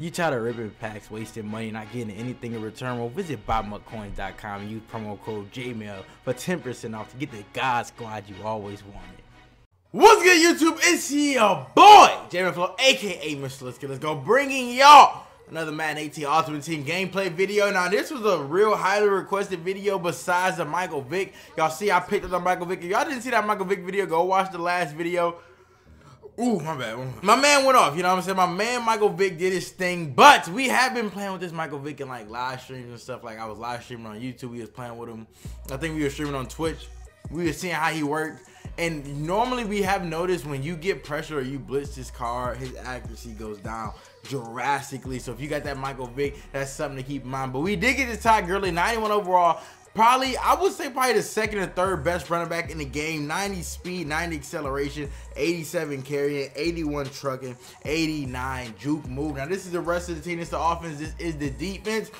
You tired of ripping packs, wasting money, not getting anything in return? Well, visit BuyMutCoins.com and use promo code Jmell for 10% off to get the God Squad you always wanted. What's good, YouTube? It's your boy, Jmellflo, aka Mr. Let's Get Let's Go, bringing y'all another Madden 18 Ultimate Team gameplay video. Now, this was a real highly requested video besides the Michael Vick. Y'all see I picked up the Michael Vick. If y'all didn't see that Michael Vick video, go watch the last video. Ooh, my bad. My man went off, you know what I'm saying? My man Michael Vick did his thing, but we have been playing with this Michael Vick in like live streams and stuff. Like I was live streaming on YouTube, we was playing with him. I think we were streaming on Twitch. We were seeing how he worked. And normally we have noticed when you get pressure or you blitz his car, his accuracy goes down drastically. So if you got that Michael Vick, that's something to keep in mind. But we did get this Todd Gurley, 91 overall probably I would say probably the second or third best running back in the game. 90 speed, 90 acceleration, 87 carrying, 81 trucking, 89 juke move. Now this is the rest of the team. This is the offense. This is the defense.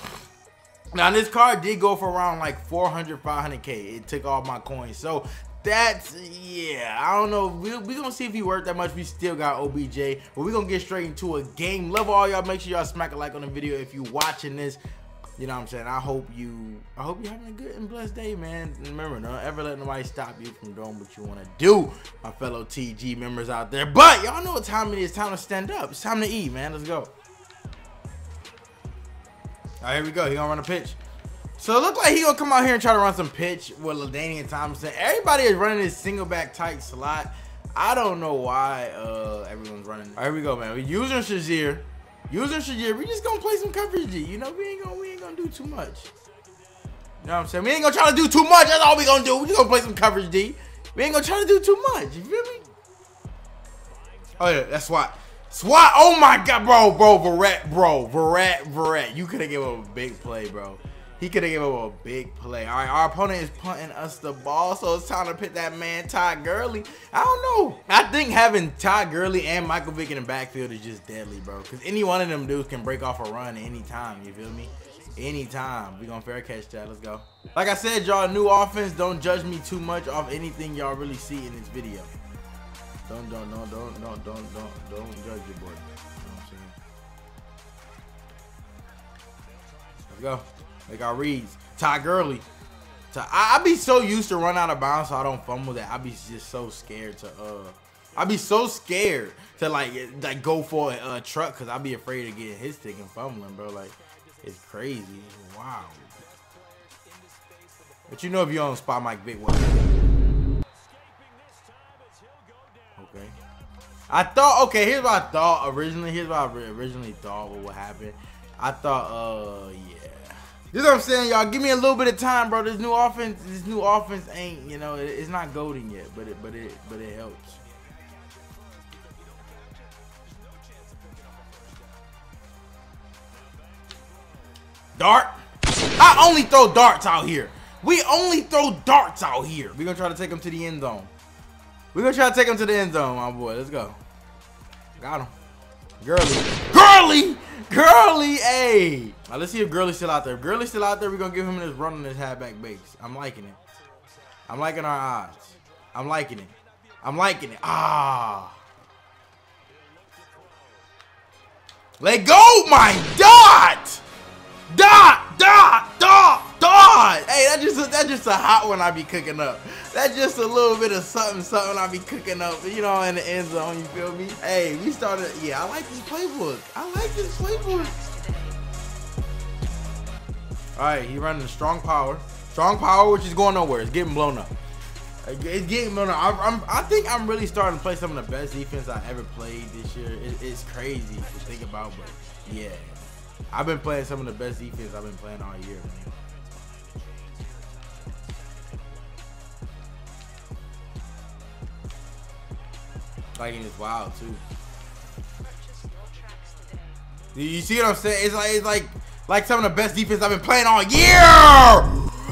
Now this card did go for around like 400, 500k. It took all my coins. So that's yeah i don't know we're we gonna see if he worked that much we still got obj but we're gonna get straight into a game level all y'all make sure y'all smack a like on the video if you watching this you know what I'm saying? I hope you I hope you're having a good and blessed day, man. Remember, don't ever let nobody stop you from doing what you want to do, my fellow TG members out there. But y'all know what time it is. Time to stand up. It's time to eat, man. Let's go. All right, here we go. He gonna run a pitch. So it looked like he gonna come out here and try to run some pitch with LaDainian Tomlinson. Everybody is running this single back tight slot. I don't know why uh, everyone's running. All right, here we go, man. We're using Shazier. Using Shazier. We just gonna play some coverage. You know, we ain't gonna we ain't gonna do too much. You know what I'm saying? We ain't gonna try to do too much. That's all we gonna do. We just gonna play some coverage D. We ain't gonna try to do too much. You feel me? Oh yeah, that's SWAT. SWAT. Oh my god, bro, bro, Verrett, bro, Verrett, Verrett. You could have given him a big play, bro. He could have given him a big play. All right, our opponent is punting us the ball, so it's time to pit that man Todd Gurley. I don't know. I think having Todd Gurley and Michael Vick in the backfield is just deadly, bro. Because any one of them dudes can break off a run anytime. You feel me? Anytime. we gonna fair catch that. Let's go. Like I said, y'all, new offense. Don't judge me too much off anything y'all really see in this video. Don't, don't, don't, don't, don't, don't, don't, don't judge your boy. You know? Let's go. Like our reads. Ty Gurley. I, I be so used to run out of bounds so I don't fumble that. I be just so scared to uh I be so scared to like like go for a, a truck because I be afraid of getting hit stick and fumbling, bro. Like it's crazy. Wow. But you know if you don't spot Mike Vick what Okay. I thought okay, here's what I thought originally. Here's what I originally thought what would happen. I thought uh yeah. You know what I'm saying, y'all? Give me a little bit of time, bro. This new offense, this new offense ain't, you know, it, it's not golden yet, but it, but it, but it helps. Dart. I only throw darts out here. We only throw darts out here. We're gonna try to take him to the end zone. We're gonna try to take him to the end zone, my boy. Let's go. Got him. Gurley. Gurley! Gurley, hey! Now let's see if Gurley's still out there. If still out there, we're gonna give him this run on this halfback base. I'm liking it. I'm liking our odds. I'm liking it. I'm liking it. Ah. Let go, my! Dot! Dot! Dot! Dot! Hey, that's just a, that's just a hot one I be cooking up. That's just a little bit of something, something I be cooking up, you know, in the end zone, you feel me? Hey, we started, yeah, I like this playbook. I like this playbook. All right, he running strong power. Strong power, which is going nowhere. It's getting blown up. It's getting blown up. I, am I think I'm really starting to play some of the best defense I ever played this year. It, it's crazy to think about, but yeah. I've been playing some of the best defense I've been playing all year, man. Fighting is wild too. You see what I'm saying? It's like it's like like some of the best defense I've been playing all year.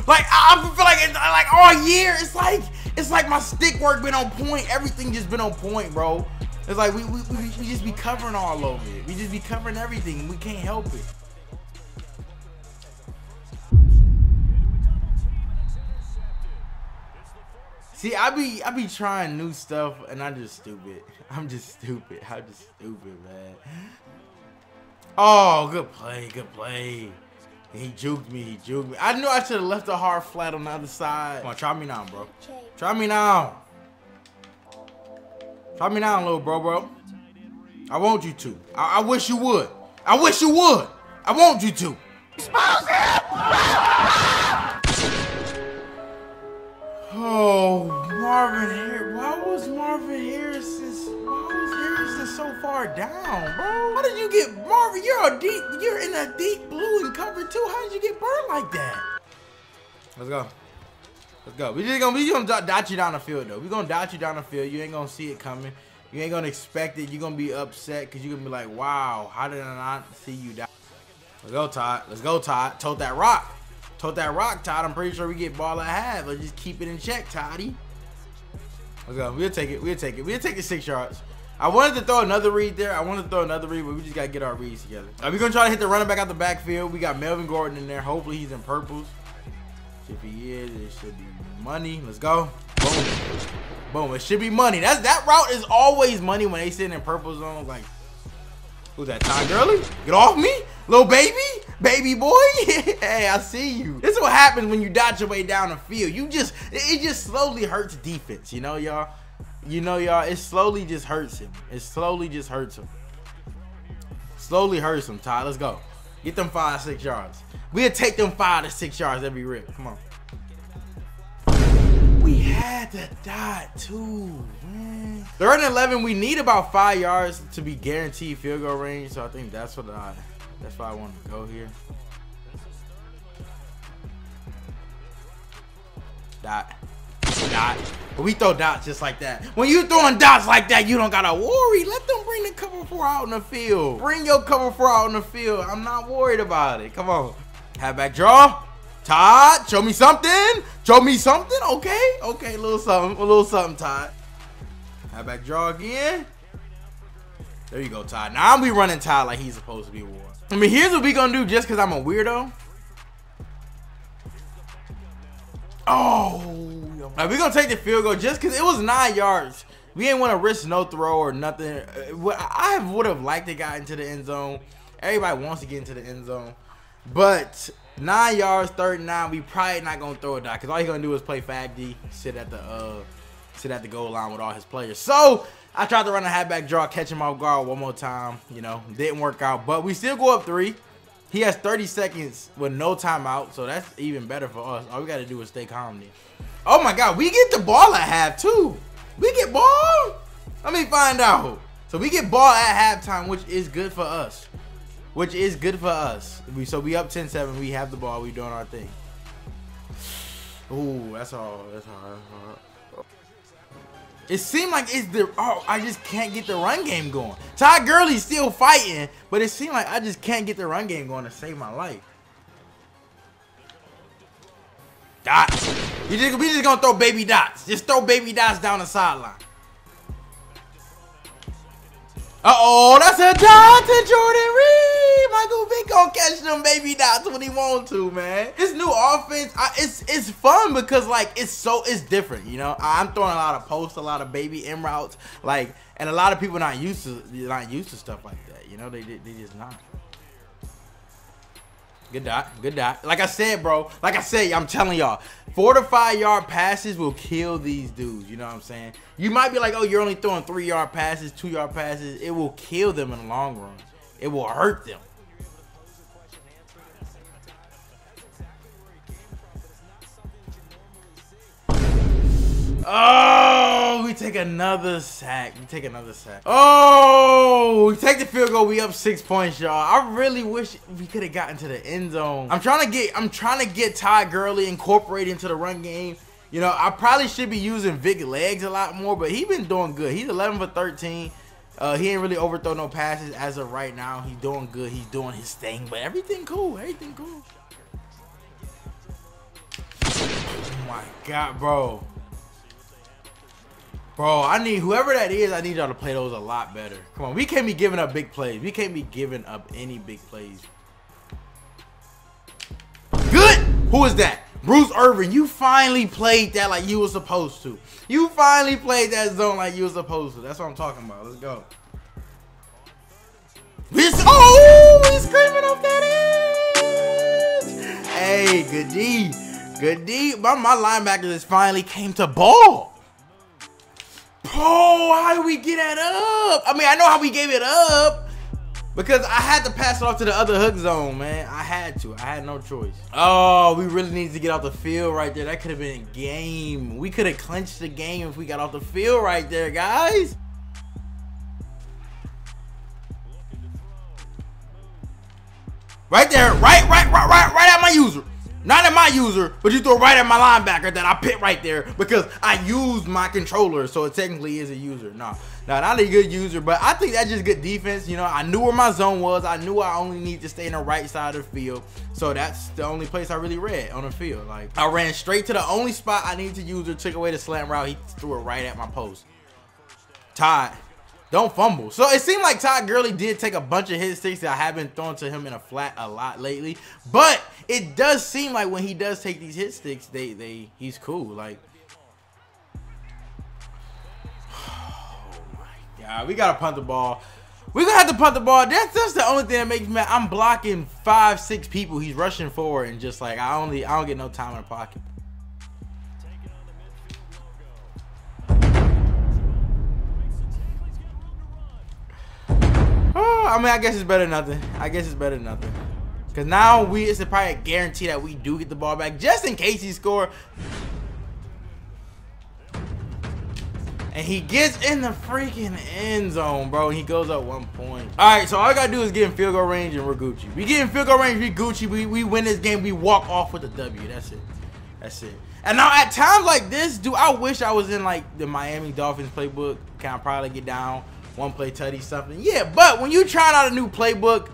Like I feel like it's like all year. It's like it's like my stick work been on point. Everything just been on point, bro. It's like we we, we, we just be covering all over it. We just be covering everything. We can't help it. See, I be I be trying new stuff and I'm just stupid. I'm just stupid. I'm just stupid, man. Oh, good play, good play. He juked me, he juked me. I knew I should have left the hard flat on the other side. Come on, try me now, bro. Try me now. Try me now, little bro, bro. I want you to. I, I wish you would. I wish you would. I want you to. Expose him! Down, bro? How did you get Marvin? You're a deep. You're in a deep blue and cover two. How did you get burned like that? Let's go. Let's go. We just gonna we gonna dot you down the field though. We gonna dot you down the field. You ain't gonna see it coming. You ain't gonna expect it. You're gonna be upset because you're gonna be like, wow, how did I not see you die? Let's go, Todd. Let's go, Todd. Tote that rock. Tote that rock, Todd. I'm pretty sure we get ball at half. Let's just keep it in check, Toddy. Let's go. We'll take it. We'll take it. We'll take it six yards. I wanted to throw another read there. I wanted to throw another read, but we just got to get our reads together. Right, we're going to try to hit the running back out the backfield. We got Melvin Gordon in there. Hopefully he's in purples. If he is, it should be money. Let's go. Boom. Boom. It should be money. That's That route is always money when they sit in purple zone. Like, who's that? Todd Gurley? Get off me, little baby, baby boy. hey, I see you. This is what happens when you dodge your way down the field. You just, it just slowly hurts defense. You know, y'all. You know, y'all. It slowly just hurts him. It slowly just hurts him. Slowly hurts him. Todd, let's go. Get them five, six yards. We'll take them five to six yards every rip. Come on we had the dot too, man. Third and 11, we need about five yards to be guaranteed field goal range. So I think that's what I, that's why I want to go here. Dot. But we throw dots just like that. When you throwing dots like that, you don't gotta worry. Let them bring the cover four out in the field. Bring your cover four out in the field. I'm not worried about it. Come on. Halfback draw. Todd, show me something. Show me something. Okay. Okay, a little something. A little something, Todd. Have back draw again. There you go, Todd. Now I'm be running Todd like he's supposed to be war. I mean, here's what we gonna do just because I'm a weirdo. Oh. Now we gonna take the field goal just because it was nine yards. We ain't want to risk no throw or nothing. Uh, I would have liked to got into the end zone. Everybody wants to get into the end zone. But Nine yards, third nine. We probably not gonna throw a dot because all he's gonna do is play Fab D, sit at the uh, sit at the goal line with all his players. So I tried to run a halfback draw, catch him off guard one more time. You know, didn't work out, but we still go up three. He has 30 seconds with no timeout, so that's even better for us. All we gotta do is stay calm then. Oh my God, we get the ball at half too. We get ball. Let me find out. So we get ball at halftime, which is good for us which is good for us. We so we up 10-7. We have the ball. We doing our thing. Ooh, that's all. That's hard. It seemed like it's the oh I just can't get the run game going. Todd Gurley's still fighting, but it seemed like I just can't get the run game going to save my life. Dot. We just we just gonna throw baby dots. Just throw baby dots down the sideline. Uh-oh, that's a dot to Jordan Reed. Michael Vick gonna catch them baby dots when he want to, man. This new offense, I, it's it's fun because like it's so it's different, you know. I'm throwing a lot of posts, a lot of baby in routes, like, and a lot of people not used to not used to stuff like that. You know, they they just not. Good dot. Good dot. Like I said, bro. Like I said, I'm telling y'all, four to five yard passes will kill these dudes. You know what I'm saying? You might be like, oh, you're only throwing three yard passes, two yard passes. It will kill them in the long run. It will hurt them. Oh, we take another sack. We take another sack. Oh, we take the field goal. We up six points, y'all. I really wish we could have gotten to the end zone. I'm trying to get I'm trying to get Todd Gurley incorporated into the run game. You know, I probably should be using Vick legs a lot more, but he been doing good. He's 11 for 13. Uh, he ain't really overthrow no passes as of right now. He's doing good. He's doing his thing, but everything cool. Everything cool. Oh my God, bro. Bro, I need whoever that is, I need y'all to play those a lot better. Come on, we can't be giving up big plays. We can't be giving up any big plays. Good! Who is that? Bruce Irvin, you finally played that like you were supposed to. You finally played that zone like you were supposed to. That's what I'm talking about. Let's go. This oh, he's screaming off that edge. Hey, good D, good D. My my linebacker just finally came to ball. Oh, how do we get that up? I mean, I know how we gave it up. Because I had to pass it off to the other hook zone, man. I had to. I had no choice. Oh, we really needed to get off the field right there. That could have been a game. We could have clinched the game if we got off the field right there, guys. Right there. Right, right, right, right, right at my user. Not at my user, but you throw right at my linebacker that I pit right there because I used my controller, so it technically is a user. No, no, not a good user, but I think that's just good defense. You know, I knew where my zone was. I knew I only need to stay in the right side of the field, so that's the only place I really read on the field. Like I ran straight to the only spot I needed to use. Or took away the slant route. He threw it right at my post. Todd. Don't fumble. So it seemed like Todd Gurley did take a bunch of hit sticks that I have been throwing to him in a flat a lot lately. But it does seem like when he does take these hit sticks, they they he's cool. Like, oh my god, we gotta punt the ball. We're gonna have to punt the ball. That's just the only thing that makes me mad. I'm blocking five, six people. He's rushing forward and just like I only I don't get no time in the pocket. I mean, I guess it's better than nothing. I guess it's better than nothing. Because now we it's probably a guarantee that we do get the ball back just in case he score. And he gets in the freaking end zone, bro. He goes up one point. All right, so all I gotta do is get in field goal range and we're Gucci. We get in field goal range, we Gucci. We, we win this game, we walk off with a W. That's it. That's it. And now at times like this, dude, I wish I was in like the Miami Dolphins playbook? Can I probably get down? one play tutty something. Yeah, but when you trying out a new playbook,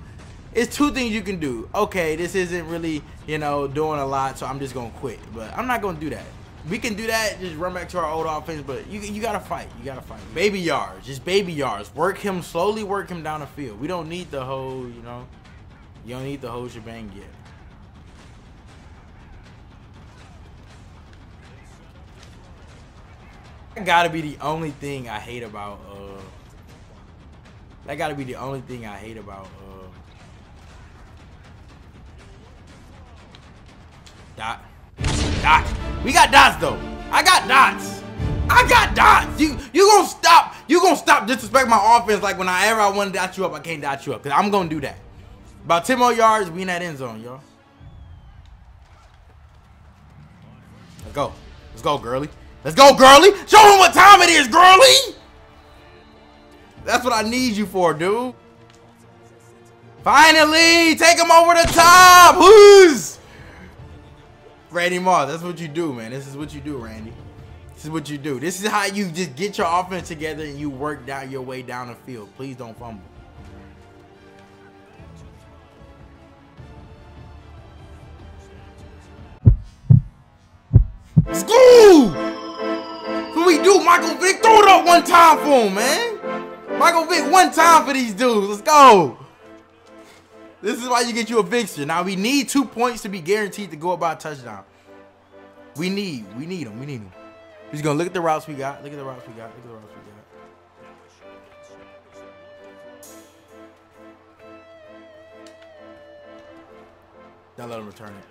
it's two things you can do. Okay, this isn't really, you know, doing a lot, so I'm just gonna quit. But I'm not gonna do that. We can do that, just run back to our old offense, but you you gotta fight. You gotta fight. Baby yards, just baby yards. Work him slowly, work him down the field. We don't need the whole, you know, you don't need the whole shebang yet. That gotta be the only thing I hate about uh that gotta be the only thing I hate about uh Dot. Dot. We got dots though. I got dots. I got dots. You you gonna stop. You gonna stop disrespect my offense like whenever I want to dot you up, I can't dot you up. Cause I'm gonna do that. About 10 more yards, we in that end zone, y'all. Let's go. Let's go, Gurley. Let's go, Gurley. Show him what time it is, Gurley. That's what I need you for, dude. Finally, take him over the top. Who's Randy Moss? That's what you do, man. This is what you do, Randy. This is what you do. This is how you just get your offense together and you work down your way down the field. Please don't fumble. School! What we do, Michael Vick? Throw it up one time for him, man. Michael Vick, one time for these dudes. Let's go. This is why you get you a fixture. Now we need two points to be guaranteed to go about touchdown. We need, we need them, we need them. We're gonna look at the routes we got. Look at the routes we got. Look at the routes we got. Don't let him return it.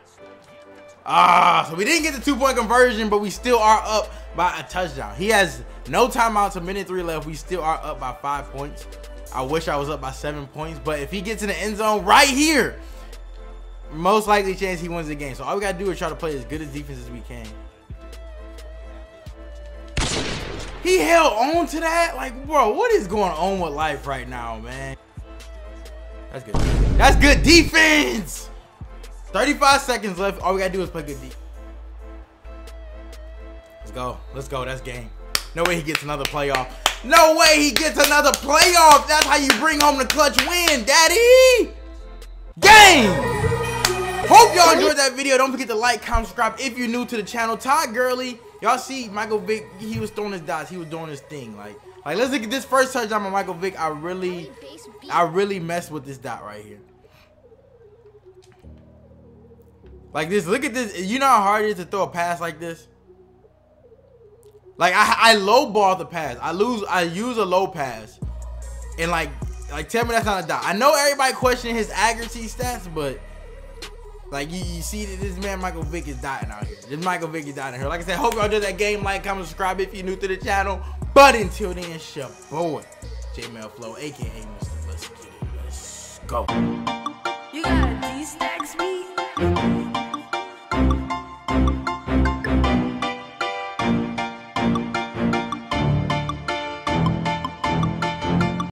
Ah, so we didn't get the two-point conversion, but we still are up by a touchdown. He has no timeouts, a minute three left. We still are up by five points. I wish I was up by seven points, but if he gets in the end zone right here, most likely chance he wins the game. So all we gotta do is try to play as good as defense as we can. He held on to that? Like, bro, what is going on with life right now, man? That's good. That's good defense! 35 seconds left. All we gotta do is play good defense. Let's go. Let's go. That's game. No way he gets another playoff. No way he gets another playoff. That's how you bring home the clutch win, daddy. Game. Hope y'all enjoyed that video. Don't forget to like, comment, subscribe if you're new to the channel. Todd Gurley. Y'all see Michael Vick, he was throwing his dots. He was doing his thing. Like, like let's look at this first touchdown by Michael Vick. I really, I really messed with this dot right here. Like this, look at this. You know how hard it is to throw a pass like this? Like I, I low ball the pass. I lose. I use a low pass, and like, like tell me that's not a dot. I know everybody questioning his accuracy stats, but Like you, you see that this man Michael Vick is dying out here. This Michael Vick is dying out here. Like I said, hope y'all enjoy that game. Like, comment, subscribe if you're new to the channel. But until then, it's your boy, Jmellflo, aka Mr. Let's Get It. Let's go.